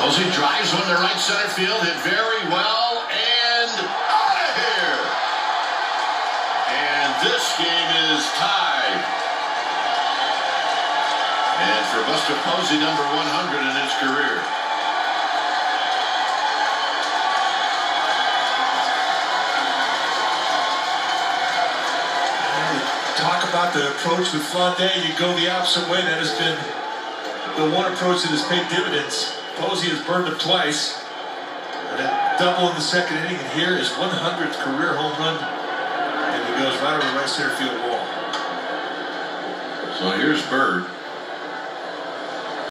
Posey drives one to right center field, hit very well, and out of here. And this game is tied. And for Buster Posey, number 100 in his career. Talk about the approach with Flande. You go the opposite way. That has been the one approach that has paid dividends. Posey has burned him twice. And a double in the second inning, and here is 100th career home run. And he goes right over the right center field wall. So here's Bird.